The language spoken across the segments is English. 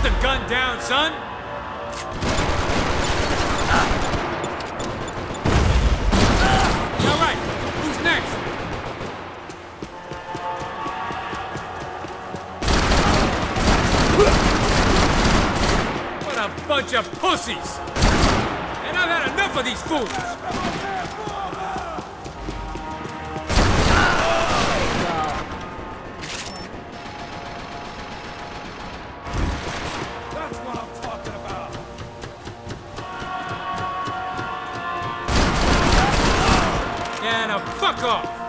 Put the gun down, son! All right, who's next? What a bunch of pussies! And I've had enough of these fools! 그.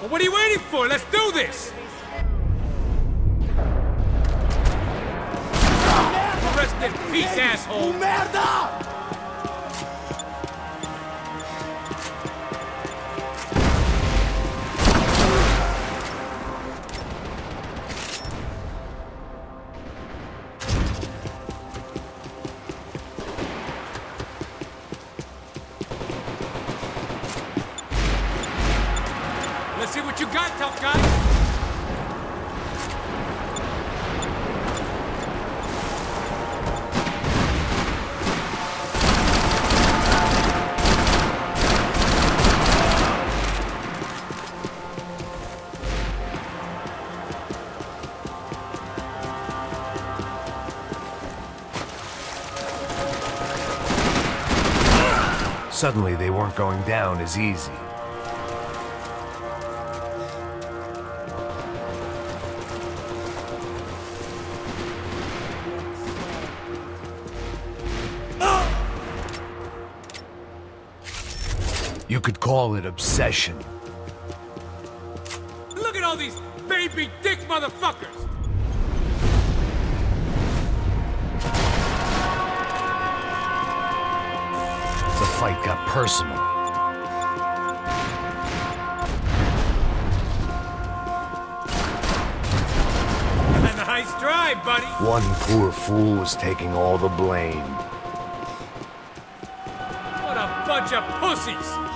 Well, what are you waiting for? Let's do this! Rest in peace, asshole! Merda! Let's see what you got, tough guy! Suddenly, they weren't going down as easy. You could call it obsession. Look at all these baby dick motherfuckers! The fight got personal. nice try, buddy! One poor fool was taking all the blame. What a bunch of pussies!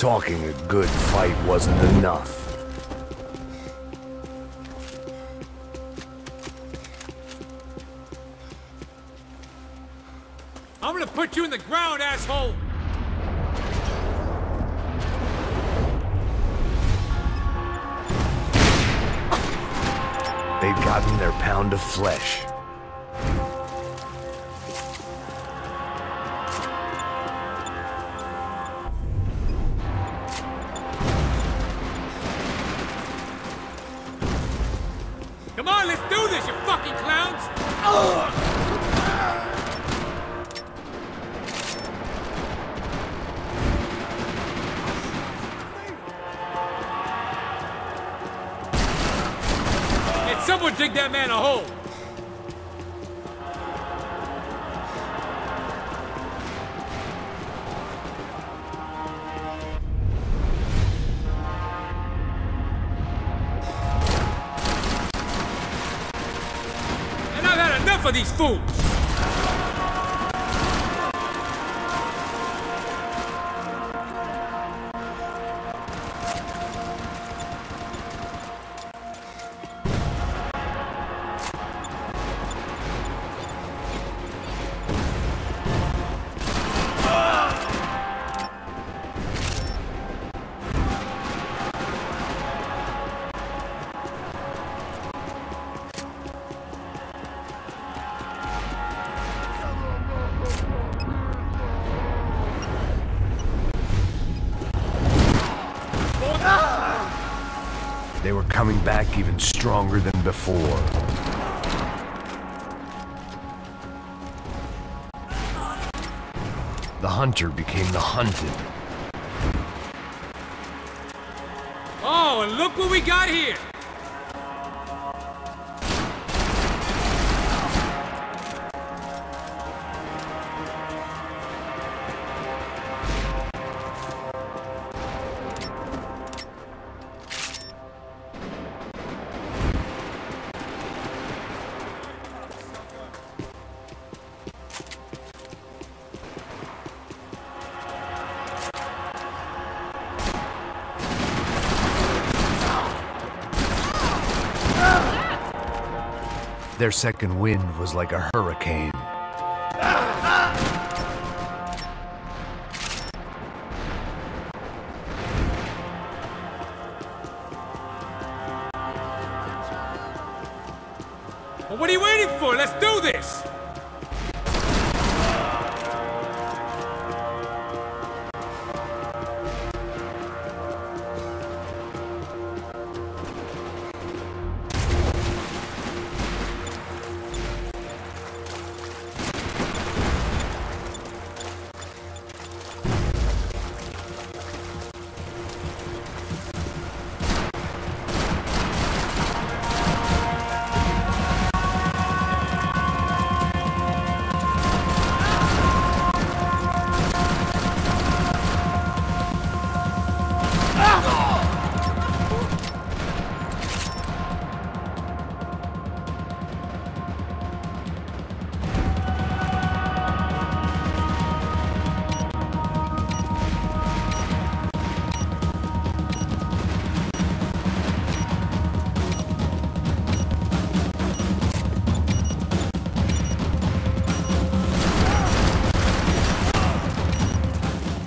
Talking a good fight wasn't enough. I'm gonna put you in the ground, asshole! They've gotten their pound of flesh. Dig that man a hole? And I've had enough of these fools! Coming back even stronger than before. The hunter became the hunted. Oh, and look what we got here! Their second wind was like a hurricane. What are you waiting for? Let's do this!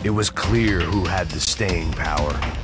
It was clear who had the staying power.